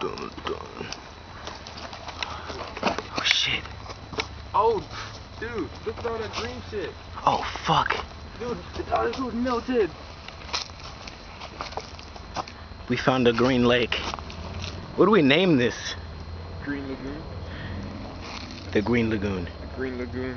dun, dun. Oh shit. Oh, dude, look at all that green shit. Oh fuck. Dude, the this was melted. We found a green lake. What do we name this? Green Lagoon. The Green Lagoon. The Green Lagoon.